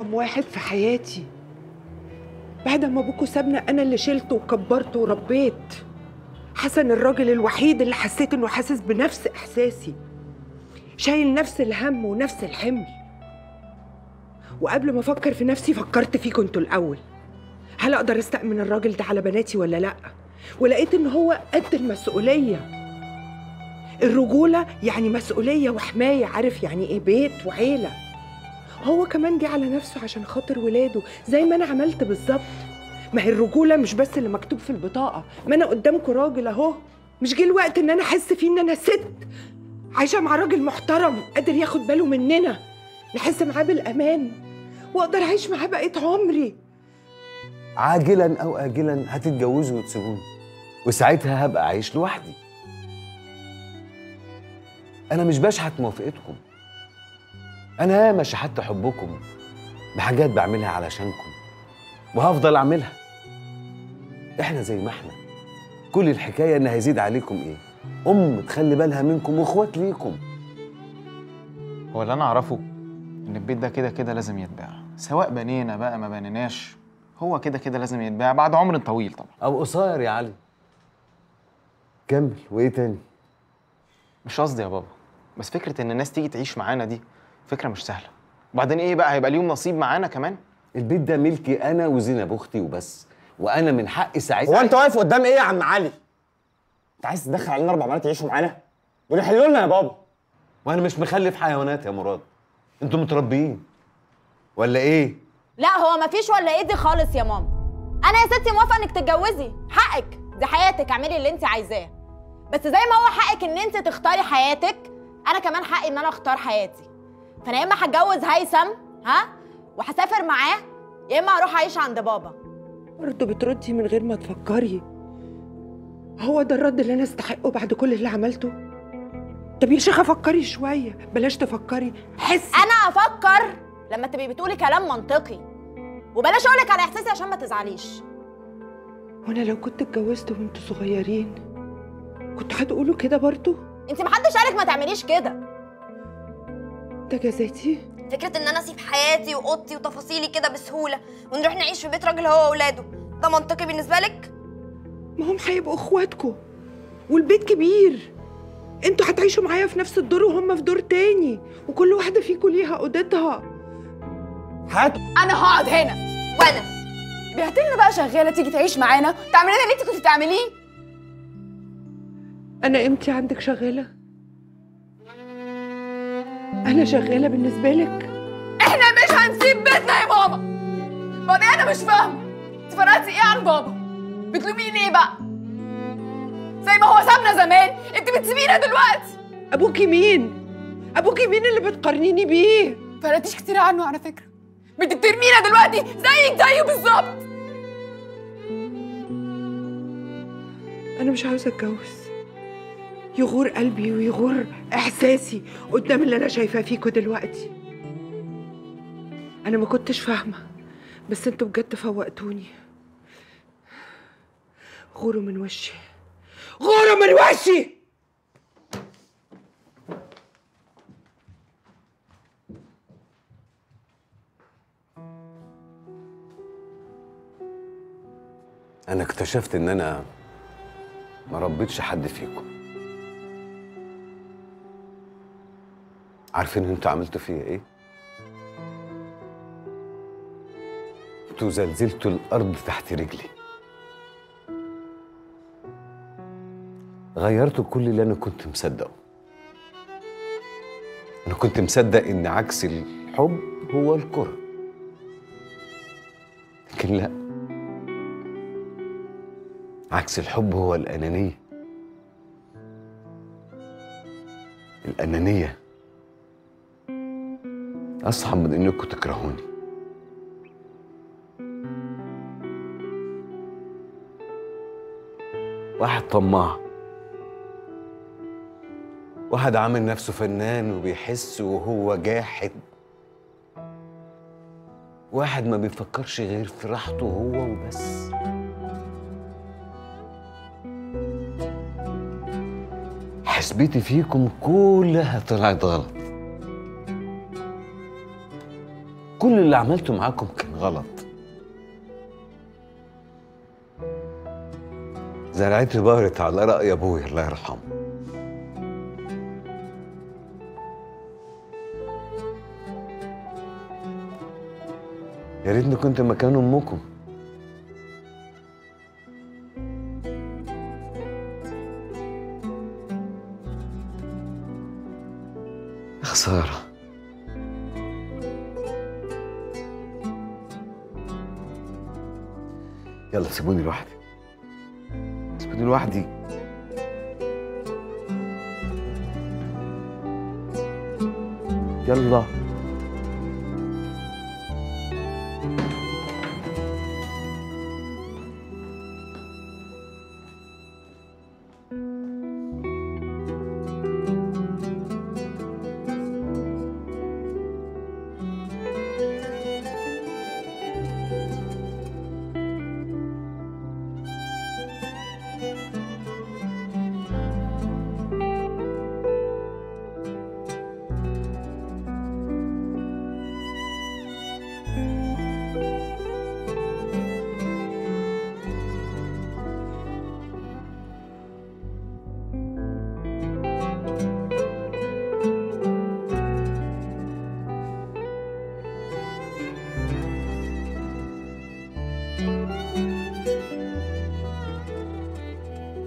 رقم واحد في حياتي. بعد ما أبوكوا سابنا أنا اللي شلته وكبرته وربيت. حسن الراجل الوحيد اللي حسيت إنه حاسس بنفس إحساسي. شايل نفس الهم ونفس الحمل. وقبل ما أفكر في نفسي فكرت فيكوا أنتوا الأول. هل أقدر أستأمن الراجل ده على بناتي ولا لأ؟ ولقيت إن هو قد المسؤولية. الرجولة يعني مسؤولية وحماية عارف يعني إيه بيت وعيلة. هو كمان جه على نفسه عشان خاطر ولاده زي ما أنا عملت بالظبط. ما هي الرجولة مش بس اللي مكتوب في البطاقة. ما أنا قدامكم راجل أهو. مش جه الوقت إن أنا أحس فيه إن أنا ست. عايشة مع راجل محترم قادر ياخد باله مننا. نحس معاه بالأمان. وأقدر أعيش معاه بقية عمري. عاجلا أو اجلا هتتجوزوا وتسيبوني. وساعتها هبقى عايش لوحدي. أنا مش بشحت موافقتكم. أنا ياما شحت حبكم بحاجات بعملها علشانكم وهفضل أعملها. إحنا زي ما إحنا. كل الحكاية ان هيزيد عليكم إيه؟ أم تخلي بالها منكم وإخوات ليكم. هو اللي أنا أعرفه إن البيت ده كده كده لازم يتباع. سواء بنينا بقى ما بنيناش هو كده كده لازم يتباع بعد عمر طويل طبعا. أو قصير يا علي. كمل وإيه تاني؟ مش قصدي يا بابا بس فكرة إن الناس تيجي تعيش معانا دي فكرة مش سهلة. وبعدين إيه بقى؟ هيبقى ليهم نصيب معانا كمان؟ البيت ده ملكي أنا وزينب أختي وبس. وأنا من حقي ساعتها هو أنت واقف قدام إيه يا عم علي؟ أنت عايز تدخل علينا أربع بنات يعيشوا معانا؟ دول يحلوا لنا يا بابا. وأنا مش مخلف حيوانات يا مراد. أنتوا متربيين. ولا إيه؟ لا هو مفيش ولا إيه دي خالص يا ماما. أنا يا ستي موافقة إنك تتجوزي. حقك دي حياتك اعملي اللي أنت عايزاه. بس زي ما هو حقك إن أنت تختاري حياتك أنا كمان حقي إن أنا أختار حياتي. فانا يا اما هتجوز هيثم ها؟ وهسافر معاه يا اما هروح اعيش عند بابا. برضه بتردي من غير ما تفكري. هو ده الرد اللي أنا أستحقه بعد كل اللي عملته؟ طب يا شيخة فكري شوية بلاش تفكري. حسي أنا أفكر لما تبقي بتقولي كلام منطقي. وبلاش أقولك على إحساسي عشان ما تزعليش. وأنا لو كنت اتجوزت وأنتوا صغيرين كنتوا هتقولوا كده برضه؟ انت محدش قالك ما تعمليش كده. ده جزاتي فكرة إن أنا أسيب حياتي وأوضتي وتفاصيلي كده بسهولة ونروح نعيش في بيت راجل هو وأولاده ده منطقي بالنسبة لك؟ ما هم هيبقوا إخواتكم والبيت كبير. أنتوا هتعيشوا معايا في نفس الدور وهم في دور تاني وكل واحدة فيكم ليها أوضتها. هات. أنا هقعد هنا. وأنا. بعتلنا بقى شغالة تيجي تعيش معانا. تعملي لنا اللي انت كنت بتعمليه. أنا قيمتي عندك شغالة؟ أنا شغالة بالنسبة لك. إحنا مش هنسيب بيتنا يا ماما بعدين أنا مش فاهمة. أنت فرقتي إيه عن بابا؟ بتلوميه ليه بقى؟ زي ما هو سابنا زمان. أنت بتسيبينا دلوقتي. أبوكي مين؟ أبوكي مين اللي بتقارنيني بيه؟ فرقتيش كتير عنه على فكرة. بترمينا دلوقتي زيك زيه بالظبط. أنا مش عاوزة أتجوز. يغور قلبي ويغور إحساسي قدام اللي أنا شايفاه فيكوا دلوقتي أنا ما كنتش فاهمة بس أنتوا بجد فوقتوني. غوروا من وشي. غوروا من وشي! أنا اكتشفت إن أنا ما ربيتش حد فيكم. عارفين أنتوا عملتوا فيا إيه؟ أنتوا زلزلتوا الأرض تحت رجلي. غيرتوا كل اللي أنا كنت مصدقه. أنا كنت مصدق إن عكس الحب هو الكره. لكن لا. عكس الحب هو الأنانية. الأنانية أصعب من إنكم تكرهوني. واحد طماع. واحد عامل نفسه فنان وبيحس وهو جاحد. واحد ما بيفكرش غير في راحته هو وبس. حسبتي فيكم كلها طلعت غلط. كل اللي عملته معاكم كان غلط. زرعتي بارت على رأي أبوي الله يرحمه. يا ريتني كنت مكان أمكم. يا يلا سيبوني لوحدي. سيبوني لوحدي. يلا.